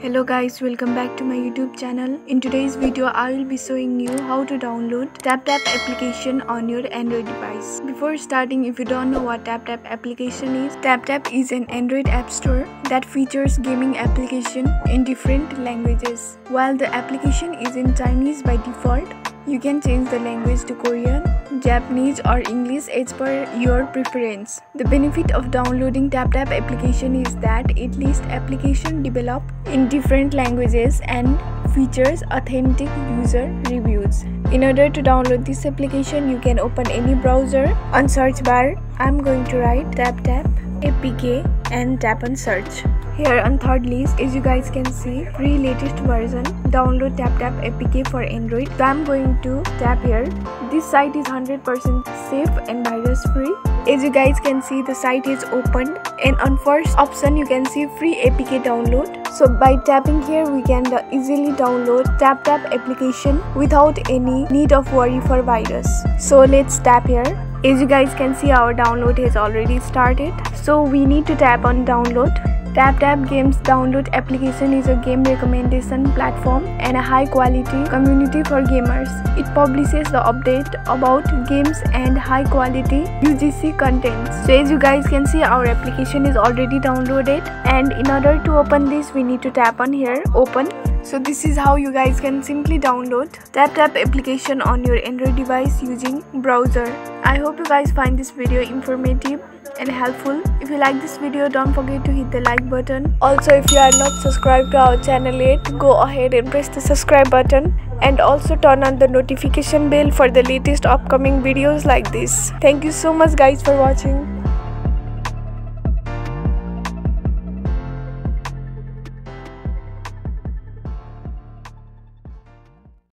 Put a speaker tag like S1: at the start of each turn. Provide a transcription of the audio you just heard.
S1: Hello guys, welcome back to my YouTube channel. In today's video, I will be showing you how to download TapTap application on your Android device. Before starting, if you don't know what TapTap application is, TapTap is an Android app store that features gaming application in different languages. While the application is in Chinese by default, you can change the language to Korean, Japanese or English as per your preference. The benefit of downloading TapTap application is that it lists application developed in different languages and features authentic user reviews. In order to download this application, you can open any browser. On search bar, I'm going to write TapTap APK and tap on search. Here on third list, as you guys can see, free latest version. Download TapTap APK for Android. So I'm going to tap here. This site is 100% safe and virus free. As you guys can see, the site is opened and on first option you can see free APK download. So by tapping here, we can easily download TapTap application without any need of worry for virus. So let's tap here as you guys can see our download has already started so we need to tap on download TapTap Games download application is a game recommendation platform and a high quality community for gamers. It publishes the update about games and high quality UGC content. So as you guys can see our application is already downloaded and in order to open this we need to tap on here open so this is how you guys can simply download TapTap application on your Android device using browser. I hope you guys find this video informative and helpful. If you like this video, don't forget to hit the like button. Also, if you are not subscribed to our channel yet, go ahead and press the subscribe button and also turn on the notification bell for the latest upcoming videos like this. Thank you so much guys for watching.